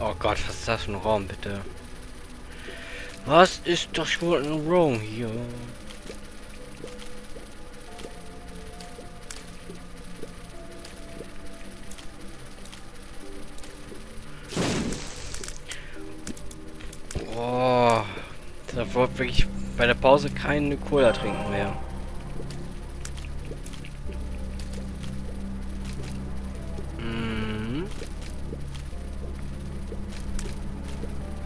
Oh Gott, was ist das für ein Raum, bitte? Was ist das für ein Raum hier? Oh, da wollte wirklich bei der Pause keine Cola trinken mehr.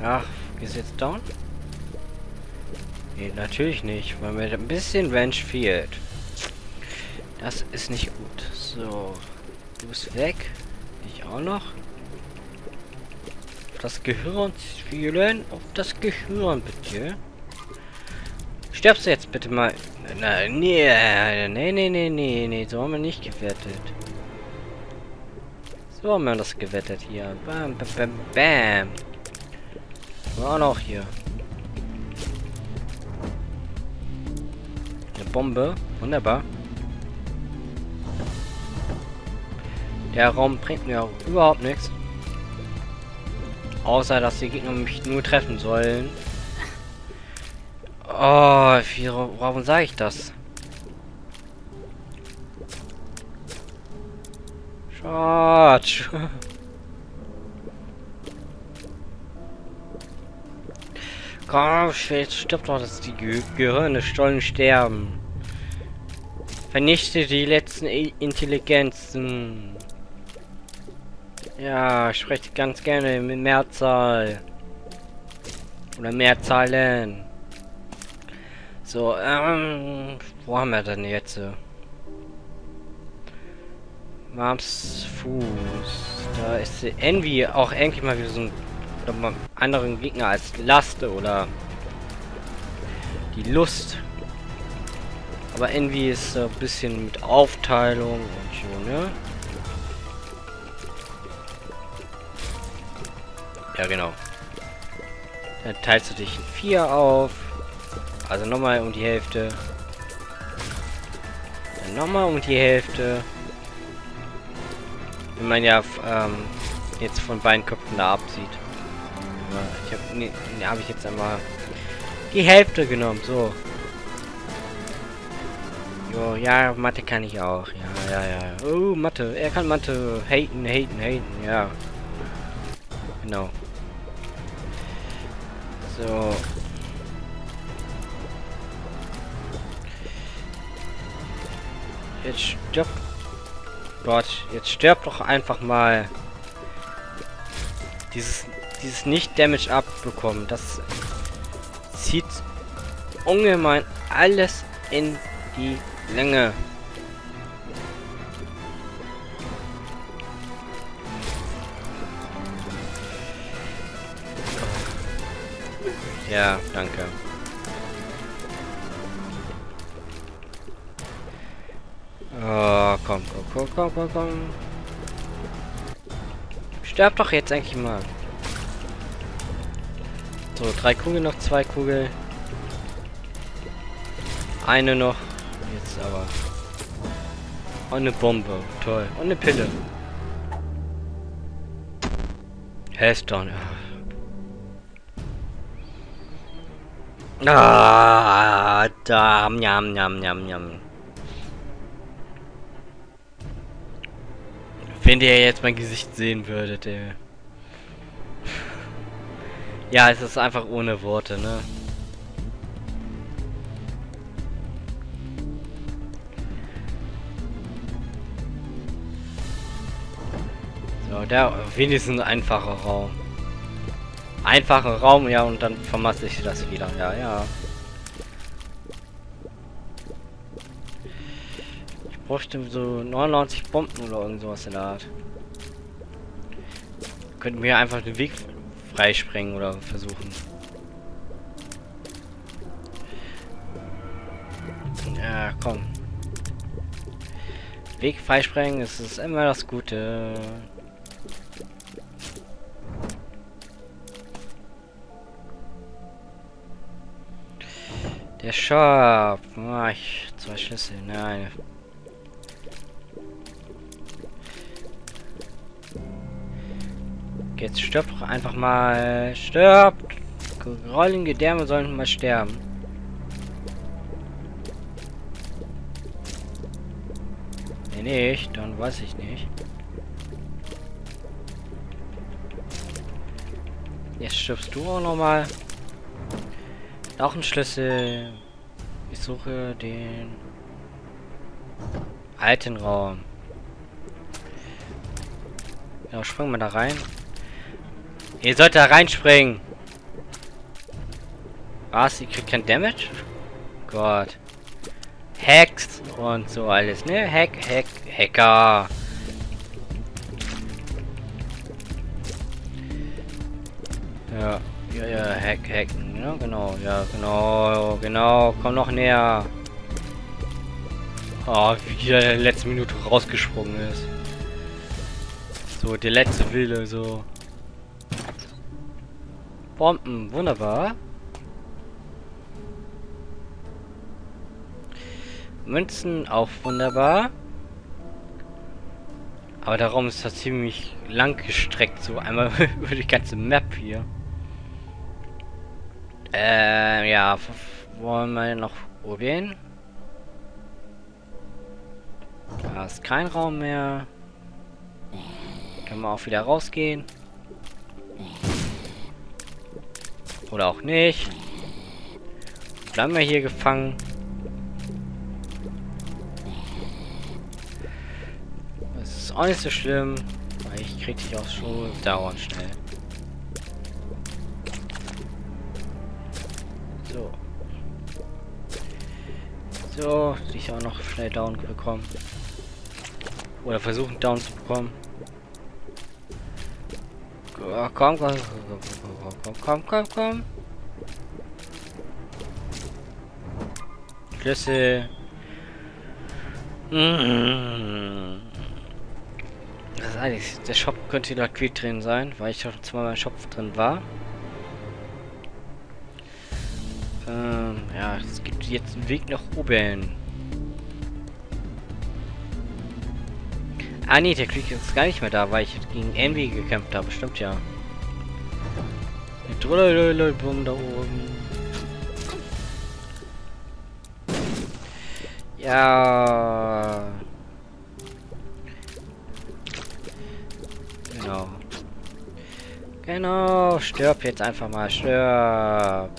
Ach, ist jetzt down? Nee, natürlich nicht, weil mir ein bisschen Range fehlt. Das ist nicht gut. So, du bist weg. Ich auch noch. Das Gehirn spielen. Auf das Gehirn, bitte. Stirbst du jetzt bitte mal? Na, nee, nee, nee, nee, nee, nee, so haben wir nicht gewettet. So haben wir das gewettet hier. Bam, bam, bam, bam. War noch hier. Eine Bombe. Wunderbar. Der Raum bringt mir auch überhaupt nichts. Außer, dass die Gegner mich nur treffen sollen. Oh, wie, warum sage ich das? Schatz. Komm, jetzt stirbt doch, dass die Ge Gehirne sollen sterben. Vernichte die letzten Intelligenzen. Ja, ich spreche ganz gerne mit Mehrzahl. Oder Mehrzahlen. So, ähm, wo haben wir denn jetzt? Mams Fuß. Da ist Envy auch endlich mal wieder so ein oder mal anderen Gegner als Last oder die Lust. Aber Envy ist ein bisschen mit Aufteilung und so, ne? Ja, genau. Dann teilst du dich in vier auf. Also nochmal um die Hälfte. Dann nochmal um die Hälfte. Wenn man ja ähm, jetzt von beiden Köpfen da abzieht. Ja, ich habe ne, ne habe ich jetzt einmal die Hälfte genommen. So. Jo, ja, Mathe kann ich auch. Ja, ja, ja. Oh, Mathe. Er kann Mathe. Haten, haten, haten. Ja. Genau. So. Jetzt stirb. Gott, jetzt stirb doch einfach mal. Dieses, dieses nicht Damage abbekommen, das zieht ungemein alles in die Länge. Ja, danke. Oh, komm, komm, komm, komm, komm, komm. Sterb doch jetzt eigentlich mal. So, drei Kugeln noch, zwei Kugeln. Eine noch. Jetzt aber. Und eine Bombe. Toll. Und eine Pille. Heston. Ah, da, njam, njam, njam, njam. Wenn ihr jetzt mein Gesicht sehen würdet, ey. Ja, es ist einfach ohne Worte, ne? So, der wenigstens ein einfacher Raum. Einfacher Raum, ja, und dann vermasse ich das wieder. Ja, ja. Ich bräuchte so 99 Bomben oder irgend sowas in der Art. Könnten wir einfach den Weg freisprengen oder versuchen. Ja, komm. Weg freisprengen, ist es immer das Gute. Der Shop. Oh, ich, zwei Schlüssel. Nein. Jetzt stirbt doch einfach mal. Stirbt! Rollige Därme sollen mal sterben. Nee, nicht, dann weiß ich nicht. Jetzt stirbst du auch nochmal. Auch ein Schlüssel. Ich suche den alten Raum. Ja, springen wir da rein. Ihr sollt da reinspringen. Was? Ihr kriegt kein Damage? Gott. Hacks und so alles, ne? Hack, Hack, Hacker. Ja, ja, ja, Hack, Hacken, ja, genau, ja, genau, genau, komm noch näher. Oh, wie der letzten Minute rausgesprungen ist. So, der letzte Wille, so. Bomben, wunderbar. Münzen auch wunderbar. Aber der Raum ist da ziemlich lang gestreckt, so einmal über die ganze Map hier. Äh, ja, wollen wir noch probieren? Da ist kein Raum mehr. Können wir auch wieder rausgehen. Oder auch nicht. Bleiben wir hier gefangen. Das ist auch nicht so schlimm, ich krieg dich auch schon dauernd schnell. So. So, dich auch noch schnell down bekommen. Oder versuchen down zu bekommen. Komm, komm, komm, komm, komm, komm, komm. Schlüssel. Das ist eigentlich, der Shop könnte wieder quick drin sein, weil ich doch zweimal im Shop drin war. Ähm, ja, es gibt jetzt einen Weg nach oben. Ah nee, der Krieg ist gar nicht mehr da, weil ich gegen Envy gekämpft habe. Stimmt ja. Bumm da oben. Ja. Genau. Genau, stirb jetzt einfach mal, stirb.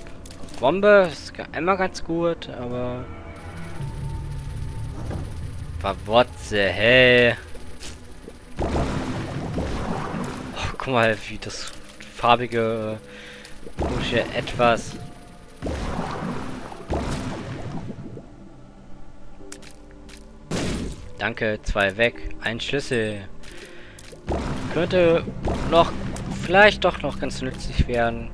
Bombe ist immer ganz gut, aber... Verwotze, hey. guck mal, wie das farbige, komische Etwas... Danke, zwei weg. Ein Schlüssel. Könnte noch, vielleicht doch noch ganz nützlich werden.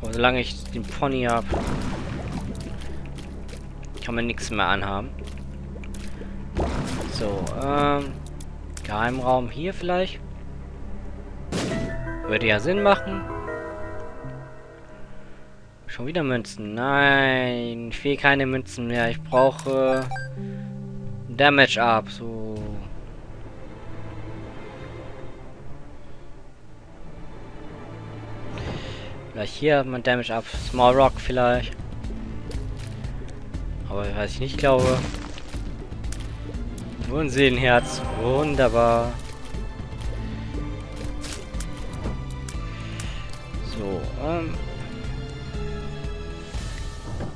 Aber solange ich den Pony habe, kann man nichts mehr anhaben. So, ähm, Geheimraum hier vielleicht. Würde ja Sinn machen. Schon wieder Münzen. Nein, ich will keine Münzen mehr. Ich brauche Damage up. So. Vielleicht hier hat man Damage up. Small Rock vielleicht. Aber weiß ich nicht glaube. Nur ein Seelenherz. Wunderbar. So, ähm.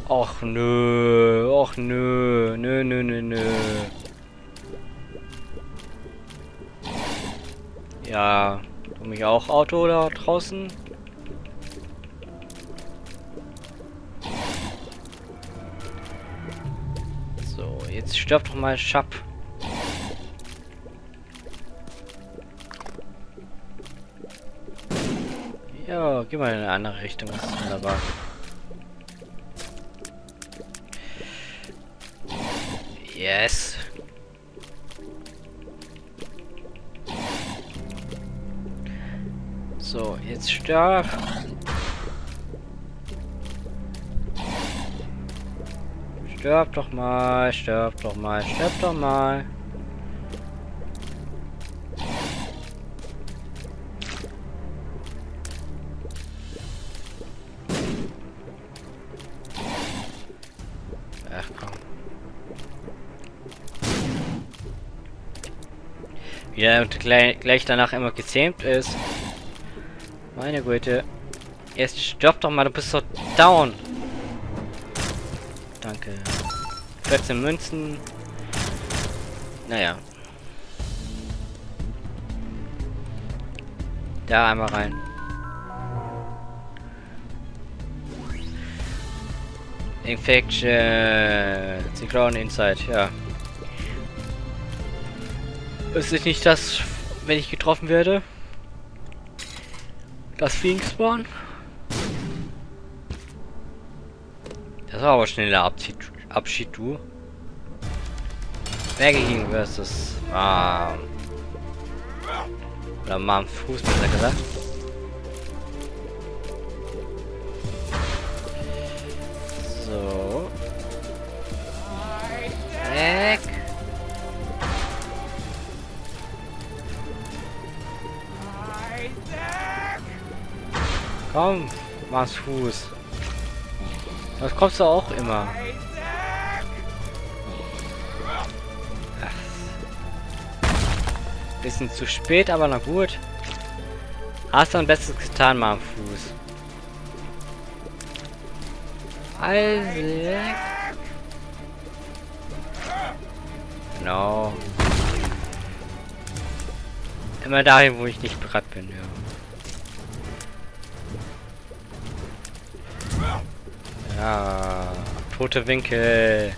Och nö, och nö, nö, nö, nö, nö. Ja, du mich auch Auto da draußen? So, jetzt stirbt doch mal Schapp. Ja, geh mal in eine andere Richtung. Das ist wunderbar. So, jetzt stark. Stirb doch mal, stirb doch mal, stirb doch mal. Ach komm. Wie er gleich danach immer gezähmt ist. Meine Güte. Jetzt stopp doch mal, du bist so down. Danke. 14 Münzen. Naja. Da einmal rein. Infection. Cyclone Inside, ja. Ist es nicht das, wenn ich getroffen werde? Das Fliegenspawn? Das war aber schneller Abschied, Abschied du. Berging versus ah. Oder Mom Fuß besser gesagt. So. Weg. Komm, Mars Fuß. Das kommst du auch immer. Bisschen zu spät, aber na gut. Hast du ein Bestes getan, mal Fuß. Isaac. Genau. Immer dahin, wo ich nicht bereit bin, ja. Ja, tote Winkel.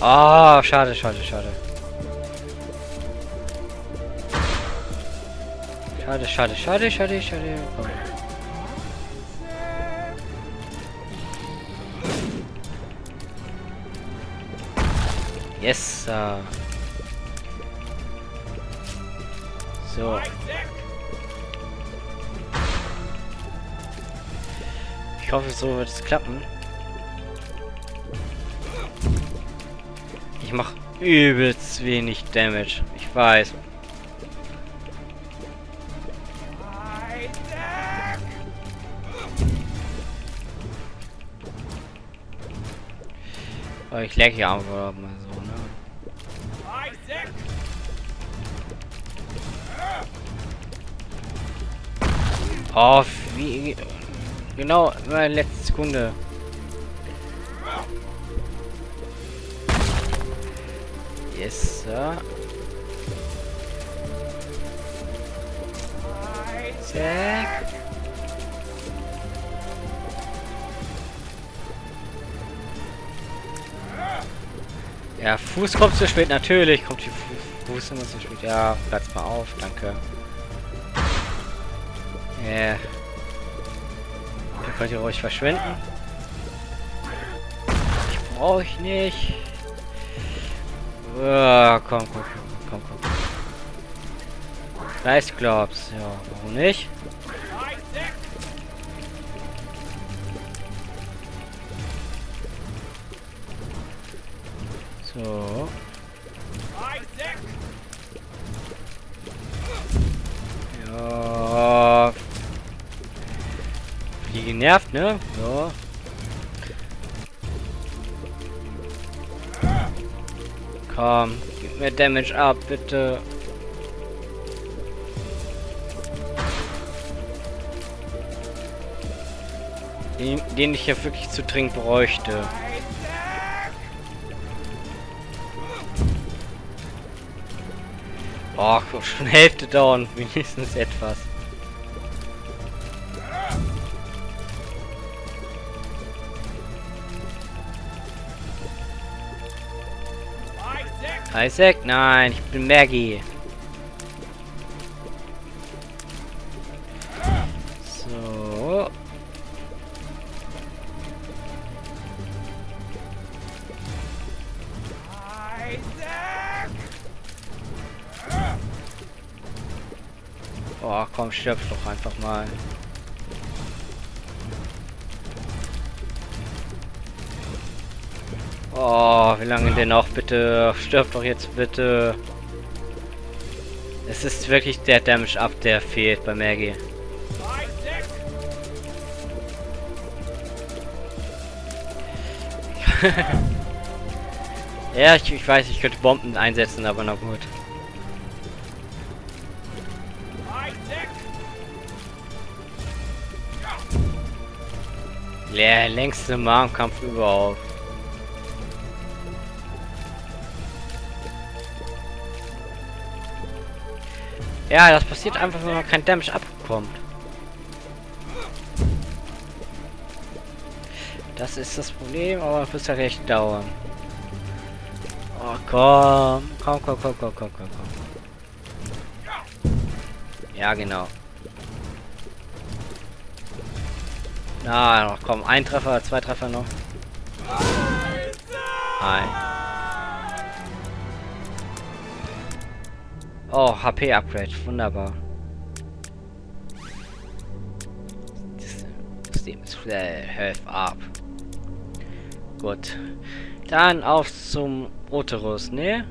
Ah, oh, schade, schade, schade. Schade, schade, schade, schade, schade. Komm. Yes. Uh. So. Ich hoffe, so wird es klappen. Ich mache übelst wenig Damage. Ich weiß. Aber ich leg hier einfach mal so, Oh, wie... Genau, meine letzte Sekunde. Yes, Sir. Zack. Ja, Fuß kommt zu spät, natürlich kommt die Fuß immer zu spät. Ja, platz mal auf, danke. Ja. Yeah. Ihr könnt ihr ruhig verschwinden. Ich brauche ich nicht. Oh, komm, komm, komm, komm, komm. Cyclops, ja, warum nicht? So. Genervt, ne? Ja. Komm, gib mir Damage ab, bitte. Den, den ich ja wirklich zu dringend bräuchte. Oh, schon Hälfte dauern, wenigstens etwas. Isaac? Nein, ich bin Maggie. So. Oh, komm, stirb doch einfach mal. Oh, wie lange denn noch? Bitte, stirb doch jetzt bitte. Es ist wirklich der Damage Up, der fehlt bei Maggie. ja, ich, ich, weiß, ich könnte Bomben einsetzen, aber na gut. Der längste Marmkampf überhaupt. Ja, das passiert einfach, wenn man kein Damage abbekommt. Das ist das Problem, aber es wird ja recht dauern. Oh, komm. Komm, komm, komm, komm, komm, komm, komm. Ja, genau. Na, komm. Ein Treffer, zwei Treffer noch. Ein. Oh, HP-Upgrade. Wunderbar. System ist Health up. Gut. Dann auf zum Roterus, ne?